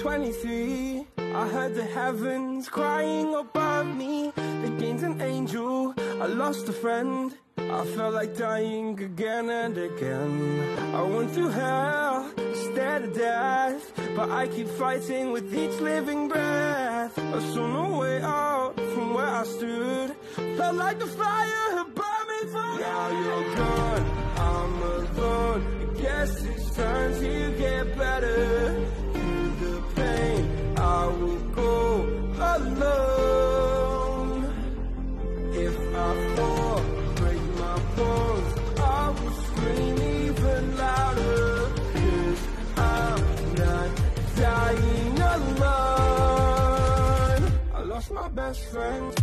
23 I heard the heavens crying above me. They gained an angel, I lost a friend. I felt like dying again and again. I went through hell, stared at death. But I keep fighting with each living breath. I saw no way out from where I stood. Felt like the fire best friend